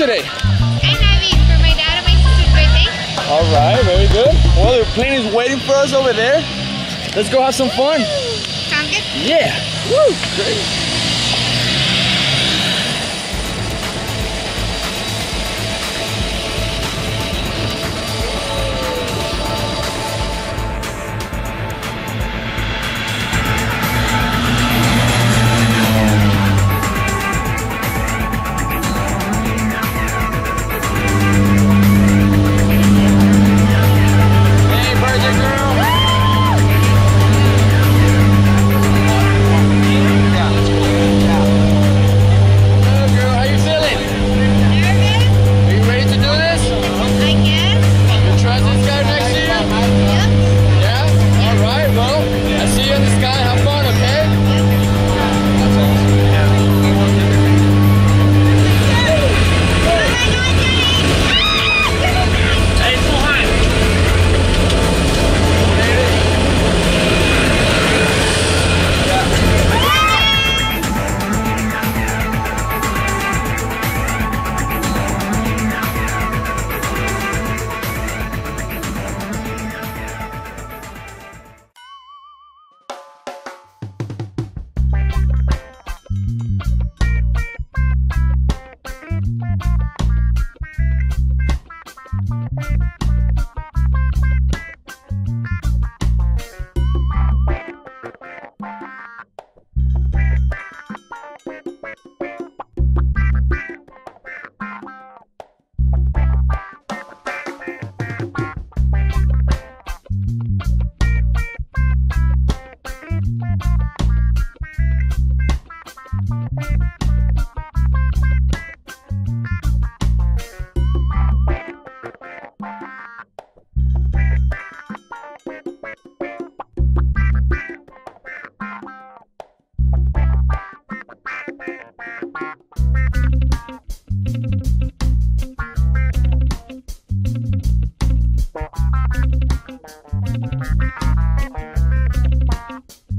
today? Skydiving for my dad and my sister's birthday. All right, very good. Well, the plane is waiting for us over there. Let's go have some fun. Sound good? Yeah. Woo, great.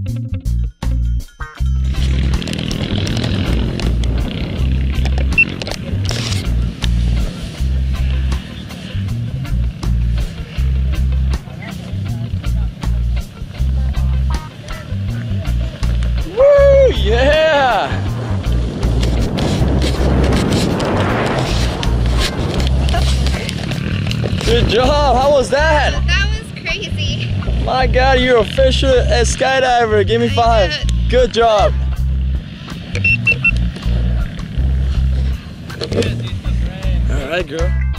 Woo! Yeah! Good job. How was that? That was crazy. My God, you're official a skydiver. Give me five. Good job. All right, girl.